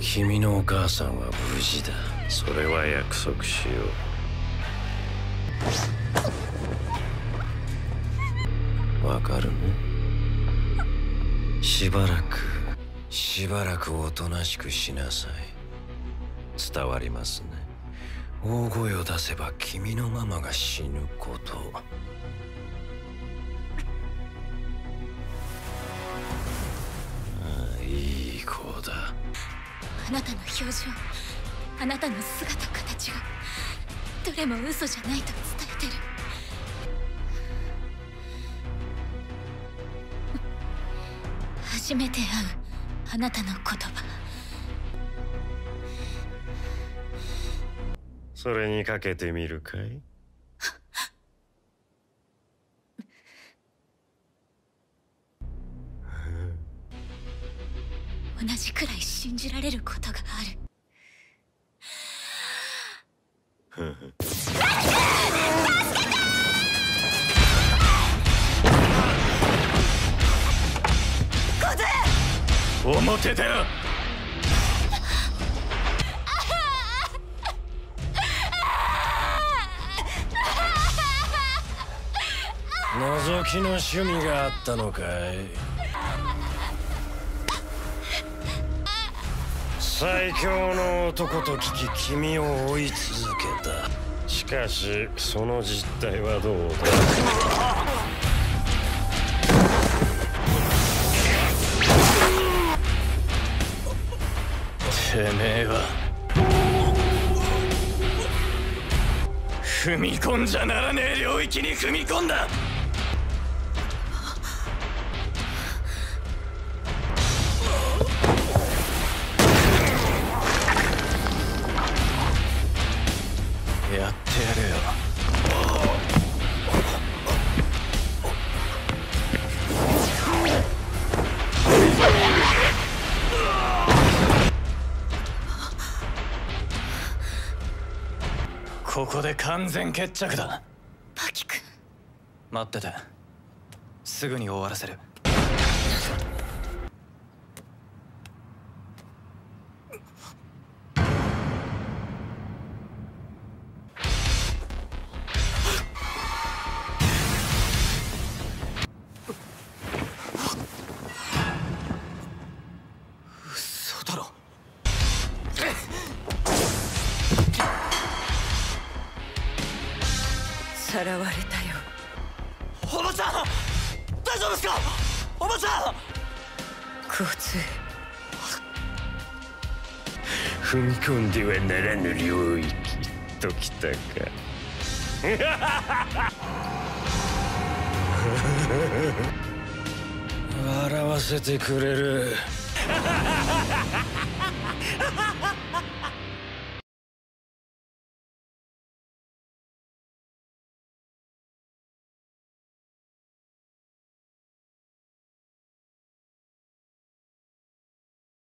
君のお母さんは無事だ。それは約束しよう。わかる？ねしばらくしばらくおとなしくしなさい。伝わりますね。大声を出せば君のママが死ぬこと。あなたの表情あなたの姿形がどれも嘘じゃないと伝えてる。初めて会うあなたの言葉。それにかけてみるかい？同じくらい信じられることがある。表だよ覗きの趣味があったのかい最強の男と聞き君を追い続けた。しかしその実態はどうだ？てめえは踏み込んじゃならねえ領域に踏み込んだ。やってやるよ。ここで完全決着だ。パキ君。待ってて。すぐに終わらせるさらわれたよ。おばちゃん！大丈夫ですか？おばちゃん！交通踏み込んではならぬ領域ときたか。笑わせてくれる